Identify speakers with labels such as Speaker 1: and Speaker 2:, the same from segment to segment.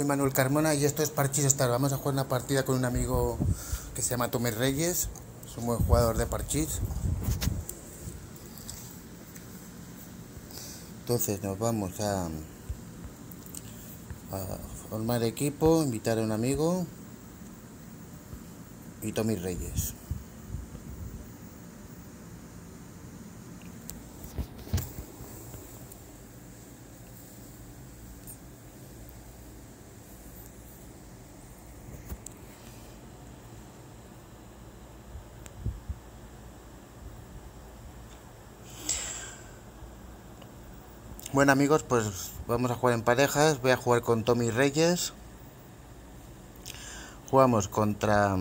Speaker 1: Soy Manuel Carmona y esto es Parchis Star. Vamos a jugar una partida con un amigo que se llama Tommy Reyes. Es un buen jugador de Parchis. Entonces nos vamos a, a formar equipo, invitar a un amigo y Tommy Reyes. Bueno amigos, pues vamos a jugar en parejas. Voy a jugar con Tommy Reyes. Jugamos contra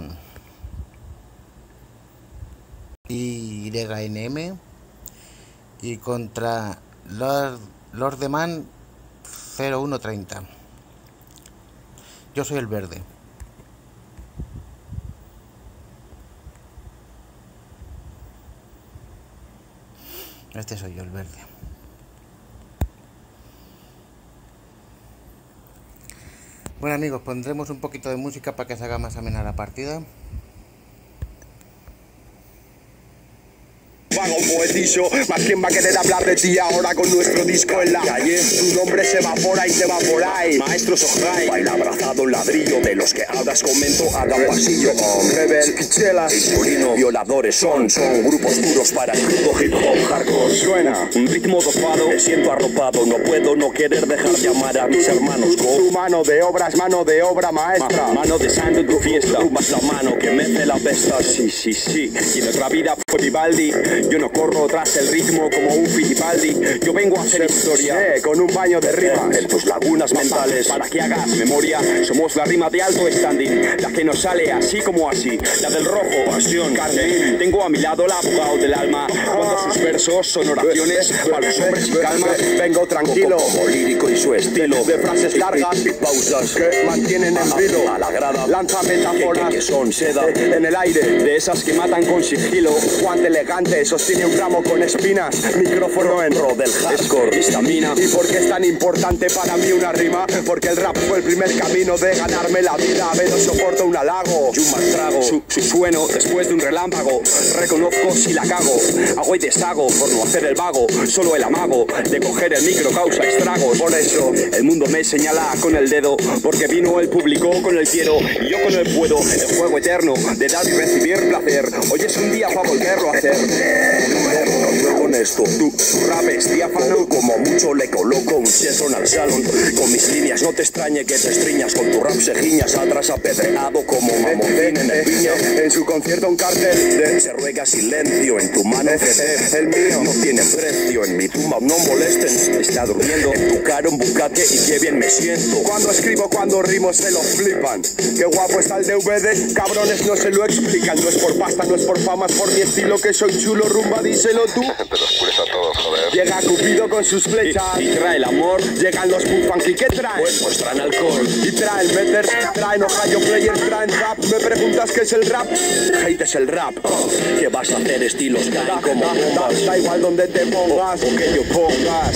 Speaker 1: YNM y contra Lord, Lord de Man 0130. Yo soy el verde. Este soy yo, el verde. Bueno amigos, pondremos un poquito de música para que se haga más amena la partida.
Speaker 2: Poetillo, más quien va a querer hablar de ti ahora con nuestro disco en la calle. Tu nombre se evapora y por ahí. Maestro Sojai, baila abrazado en ladrillo de los que hablas comento haga pasillo. Con Rebel, Chichela, Insulino, violadores son, son grupos duros para el crudo hip hop hardcore. Suena un ritmo dopado, me siento arropado, no puedo no querer dejar llamar a mis hermanos. Con tu mano de obra es mano de obra maestra. mano de santo en tu fiesta, tú más la mano que mece la pesta. Sí, sí, sí. Y en otra vida fue Vivaldi. Yo no corro tras el ritmo como un Fittipaldi. Yo vengo a hacer historia eh, con un baño de rima en tus lagunas mentales. Para que hagas memoria, somos la rima de alto standing. La que nos sale así como así. La del rojo, pasión, carne. Tengo a mi lado la abogado del alma. Cuando sus versos son oraciones para los hombres y calma. Vengo tranquilo, como lírico y su estilo. De frases largas y pausas que mantienen en vilo. A la grada, lanza metáforas que, son seda en el aire. De esas que matan con sigilo. Guante elegante, sostiene un ramo con espinas, micrófono en ro del. ¿Y por qué es tan importante para mí una rima? Porque el rap fue el primer camino de ganarme la vida. No soporto un halago y un mal trago. Su, su sueno después de un relámpago. Reconozco si la cago, hago y deshago por no hacer el vago. Solo el amago de coger el micro causa estragos. Por eso el mundo me señala con el dedo. Porque vino el público con el quiero y yo con el puedo. El juego eterno de dar y recibir placer. Hoy es un día para volverlo a hacer. Não, não, não. Honesto, tu rap es diáfano Como mucho le coloco un sesón al salón. Con mis líneas no te extrañe que te estriñas Con tu rap se giñas atrás apedreado como mamoncín en el piña En su concierto un cartel de Se ruega silencio en tu mano El mío. No tiene precio En mi tumba no molesten Está durmiendo. En tu cara un bucaque y qué bien me siento. Cuando escribo, cuando rimo se lo flipan. Qué guapo está el DVD Cabrones no se lo explican. No es por pasta, no es por fama, es por mi estilo que soy chulo rumba, díselo tú.
Speaker 3: Joder.
Speaker 2: Llega Cupido con sus flechas y, y trae el amor. Llegan los Bufanky, ¿qué traen?
Speaker 3: Pues, pues traen alcohol.
Speaker 2: Y traen Better, traen Ohio Players, traen rap. Me preguntas qué es el rap. Hate es el rap.
Speaker 3: ¿Qué vas a hacer? Estilos caen como
Speaker 2: da, da,
Speaker 3: bombas.
Speaker 2: da igual donde te pongas o que yo pongas.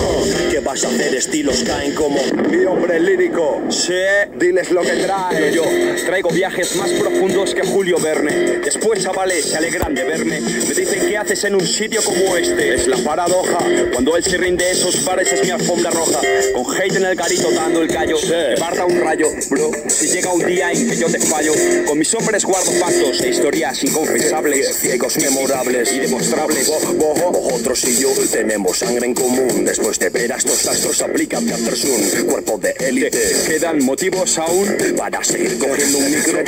Speaker 3: ¿Qué vas a hacer? Estilos caen como.
Speaker 2: Mi hombre lírico,
Speaker 3: Sí.
Speaker 2: diles lo que trae.
Speaker 3: Yo traigo viajes más profundos que Julio Verne. Después, chavales, se alegran de verme. Me dicen qué haces en un sitio como este.
Speaker 2: Es la paradoja.
Speaker 3: Cuando él se rinde esos bares es mi alfombra roja. Con hate en el garito dando el callo. Me parta un rayo, bro. Si llega un día en que yo te fallo, con mis hombres guardo pactos e historias inconfesables.
Speaker 2: Ciegos memorables
Speaker 3: y demostrables.
Speaker 2: Bojo,
Speaker 3: Vosotros y yo tenemos sangre en común. Después de ver a estos astros aplican Sun. Cuerpo de élite.
Speaker 2: quedan motivos aún.
Speaker 3: Para seguir cogiendo un micro.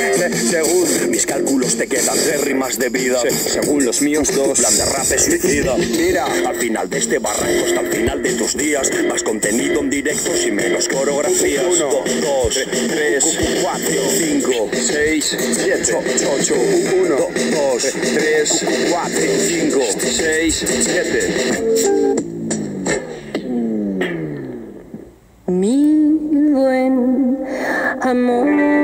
Speaker 2: Según
Speaker 3: Mis cálculos te quedan tres rimas de vida.
Speaker 2: según los míos dos.
Speaker 3: Plan de rap es suicida.
Speaker 2: Mira,
Speaker 3: Al final de este barranco hasta el final de tus días. Más contenido en directos y menos coreografías.
Speaker 2: Uno,
Speaker 3: dos, dos,
Speaker 2: tres,
Speaker 3: cuatro, cinco,
Speaker 2: seis,
Speaker 3: siete,
Speaker 2: ocho, uno,
Speaker 3: dos, dos,
Speaker 2: tres,
Speaker 3: cuatro, cinco,
Speaker 2: seis, siete.
Speaker 4: mi buen amor.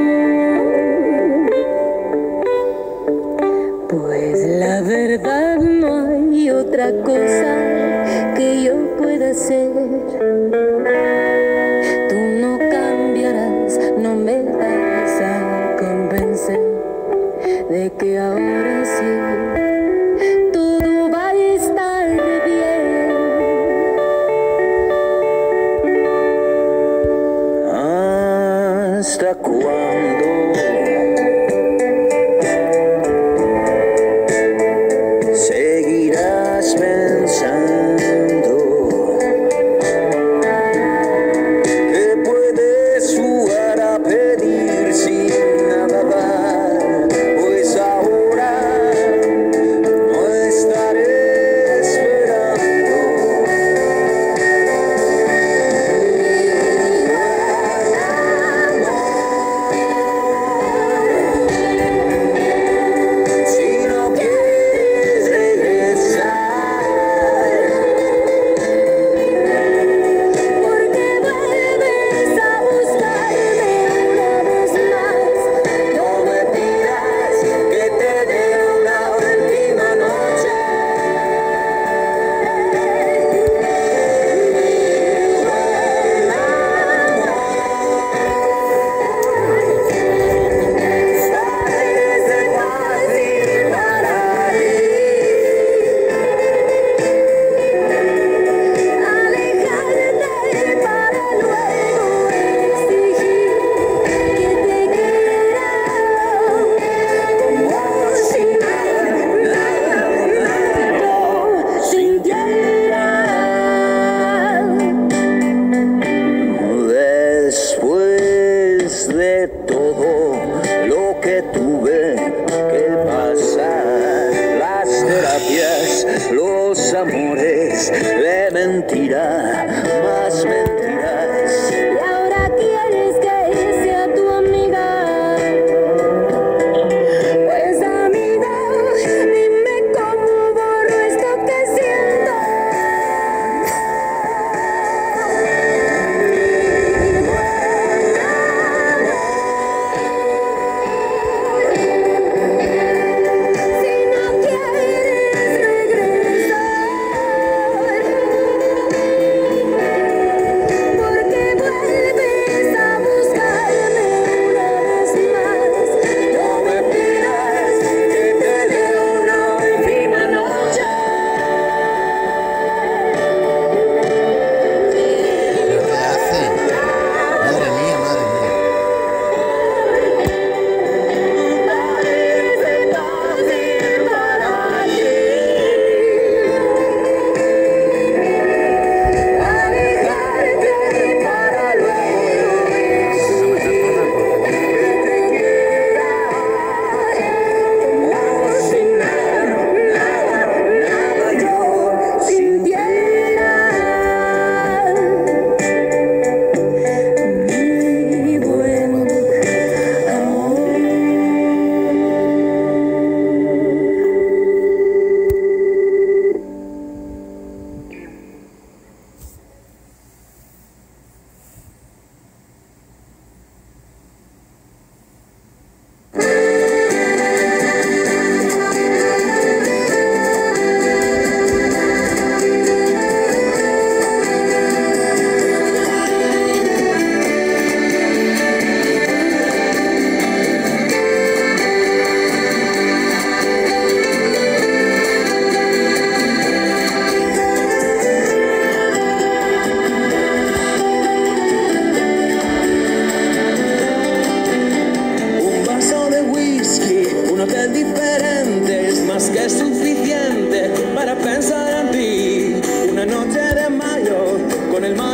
Speaker 5: Con el mar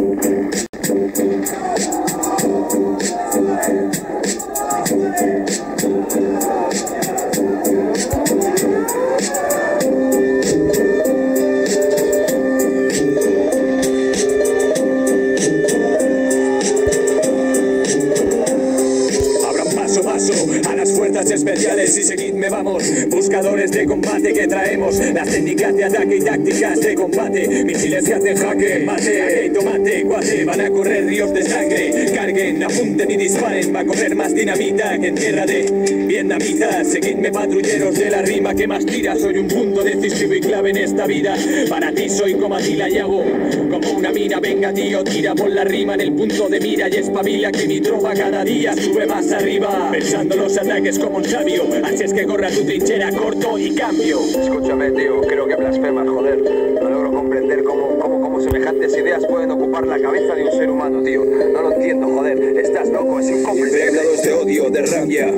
Speaker 5: Thank you.
Speaker 6: Iguales y seguidme vamos. Buscadores de combate que traemos las técnicas de ataque y tácticas de combate. Misiles que hacen jaque, mate, aquí hay tomate, cuate. Van a correr ríos de sangre. Carguen, apunten y disparen. Va a correr más dinamita que en tierra de Seguidme patrulleros de la rima que más tira. Soy un punto decisivo y clave en esta vida. Para ti soy como Atila y hago como una mina. Venga tío, tira por la rima en el punto de mira y espabila que mi trova cada día sube más arriba. Pensando los ataques como un sabio. Así es que corra tu trinchera, corto y cambio.
Speaker 3: Escúchame, tío, creo que blasfemas, joder. No logro comprender cómo, cómo, cómo semejantes ideas pueden ocupar la cabeza de un ser humano, tío. No lo entiendo, joder. Estás loco, es incomprensible.
Speaker 7: Impregnados de odio, de rabia.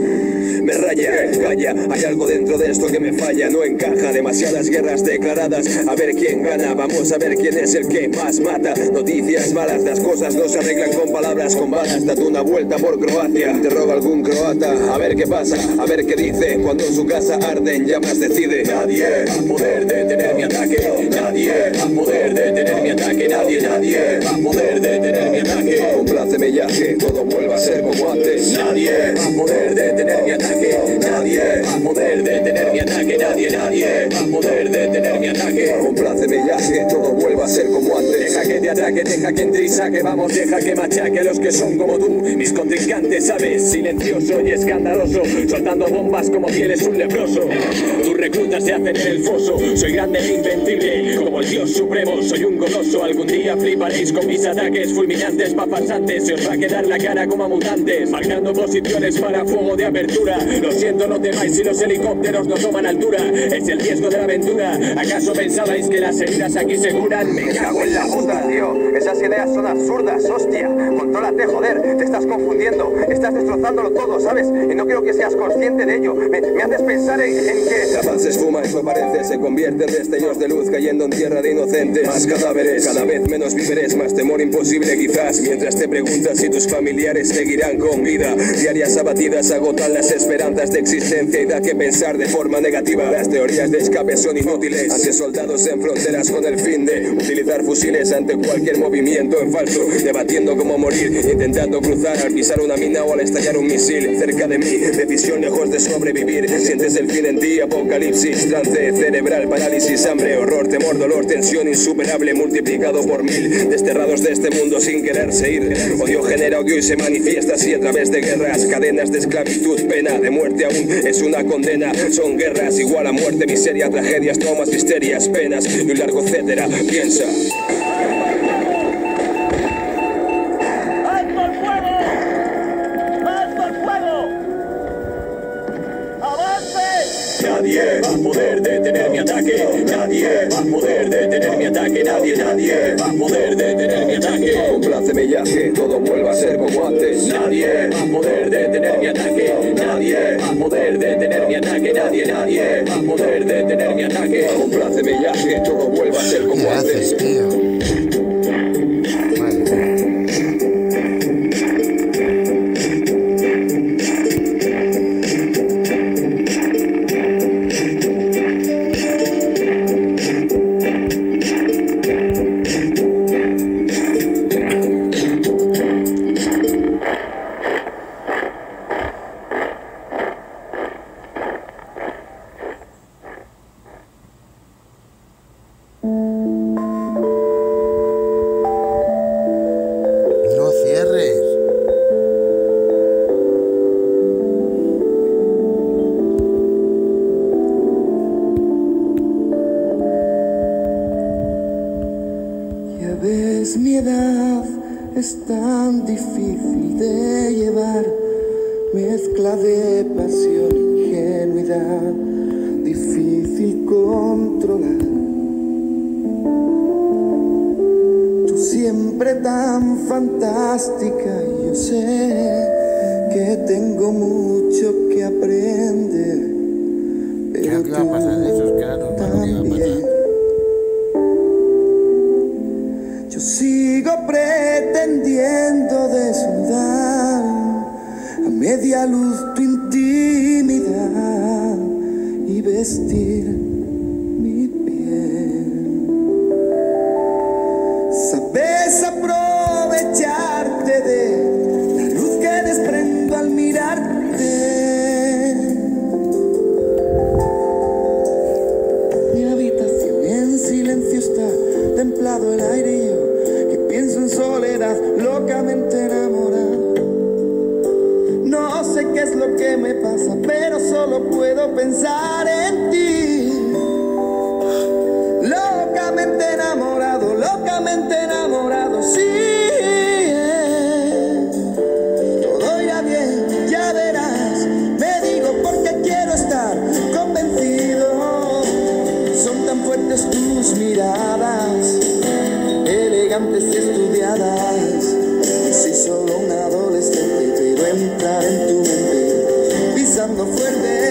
Speaker 7: Me raya, calla, hay algo dentro de esto que me falla, no encaja. Demasiadas guerras declaradas, a ver quién gana, vamos a ver quién es el que más mata. Noticias malas, las cosas no se arreglan con palabras, con balas. Date una vuelta por Croacia, te roba algún croata, a ver qué pasa, a ver qué dice. Cuando en su casa arden llamas, decide.
Speaker 6: Nadie va a poder detener mi ataque. Nadie va a poder detener mi ataque. Nadie, nadie va a poder detener mi ataque.
Speaker 7: Compláceme ya que todo vuelva a ser como antes.
Speaker 6: Nadie va a poder detener mi ataque. Nadie va a poder detener mi ataque. Nadie, nadie va a poder detener mi ataque.
Speaker 7: Compláceme ya que todo vuelva a ser como antes.
Speaker 6: Deja que te ataque, deja que entre y vamos, deja que machaque a los que son como tú. Mis contrincantes, sabes, silencioso y escandaloso, soltando bombas como fieles un leproso. Tus reclutas se hacen en el foso, soy grande e invencible, como el dios supremo, soy un goloso. Algún día fliparéis con mis ataques fulminantes, papasantes, se os va a quedar la cara como a mutantes, marcando posiciones para fuego de apertura. Lo siento, no temáis si los helicópteros no toman altura, es el riesgo de la aventura. ¿Acaso pensabais que las heridas aquí se curan? Me cago en la puta.
Speaker 3: tío. Esas ideas son absurdas, hostia. Contrólate, joder. Te estás confundiendo. Estás destrozándolo todo, ¿sabes? Y no quiero que seas consciente de ello. Me, me haces pensar en, en que...
Speaker 7: La paz se esfuma y su se convierte en destellos de luz cayendo en tierra de inocentes. Más cadáveres, cada vez menos más temor imposible quizás. Mientras te preguntas si tus familiares seguirán con vida. Diarias abatidas agotan las esperanzas de existencia y da que pensar de forma negativa. Las teorías de escape son inútiles ante soldados en fronteras con el fin de utilizar fusiles ante cualquier movimiento en falso. Debatiendo cómo morir, intentando cruzar al pisar una mina o al estallar un misil cerca de mí. Decisión lejos de sobrevivir. Sientes el fin en ti, apocalipsis, trance cerebral, parálisis, hambre, horror, temor, dolor, tensión insuperable multiplicado por mil. Desterrados de este mundo sin quererse ir. Odio genera que hoy se manifiesta así a través de guerras, cadenas de esclavitud, pena de muerte aún es una condena. Son guerras igual a muerte, miseria, tragedias, traumas, histerias, penas y un largo etcétera. Piensa.
Speaker 6: Ataque. Nadie, nadie va a poder detener mi ataque.
Speaker 7: Compláceme ya que todo vuelva a ser como antes.
Speaker 6: Nadie va a poder detener mi ataque. Nadie va a poder detener mi ataque. Nadie, nadie va a poder detener mi ataque.
Speaker 7: Compláceme ya que todo vuelva a ser
Speaker 1: ¿Qué
Speaker 7: como
Speaker 1: haces,
Speaker 7: antes.
Speaker 1: tío?
Speaker 8: Media luz tu intimidad y vestir luchando fuerte.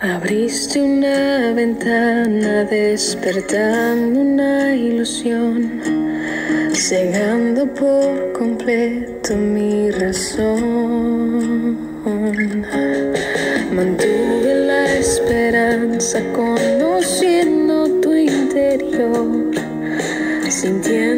Speaker 4: Abriste una ventana despertando una ilusión, cegando por completo mi razón. Mantuve la esperanza conociendo tu interior, sintiendo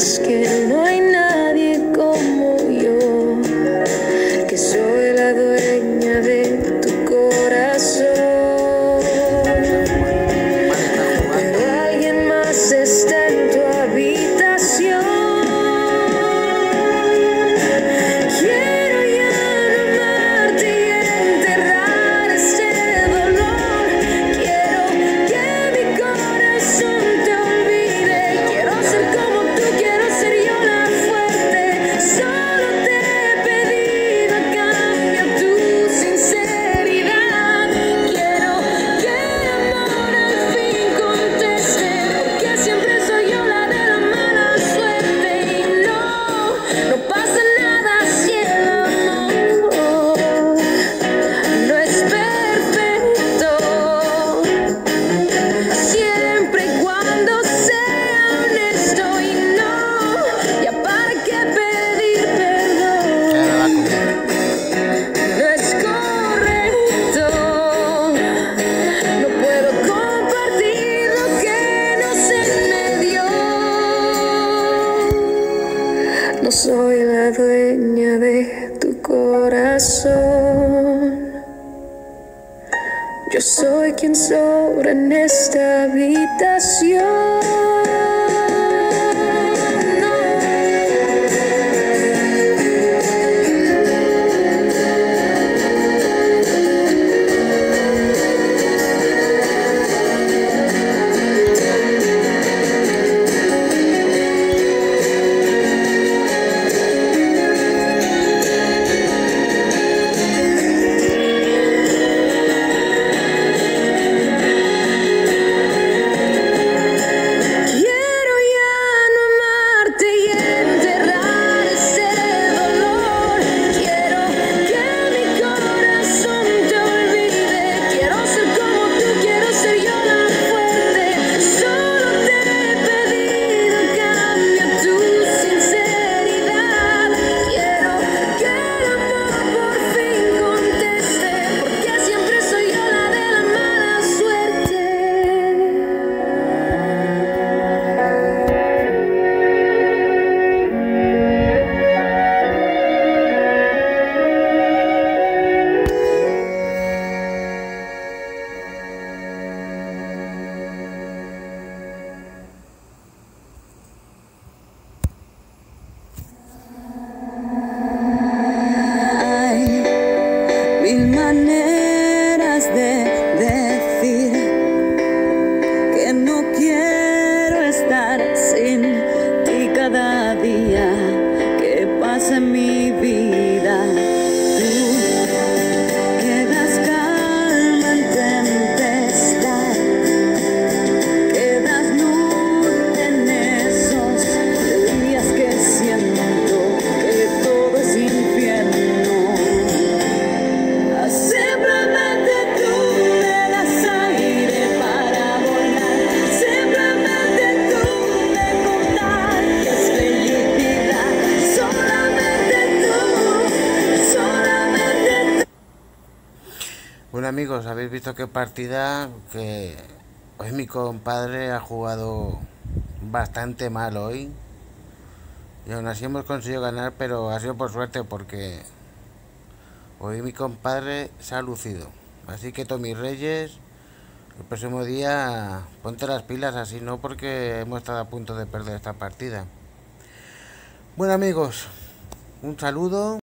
Speaker 4: skin. Pasa
Speaker 1: partida que hoy mi compadre ha jugado bastante mal hoy. Y aún así hemos conseguido ganar, pero ha sido por suerte porque hoy mi compadre se ha lucido. Así que Tommy Reyes, el próximo día ponte las pilas así, no porque hemos estado a punto de perder esta partida. Bueno amigos, un saludo.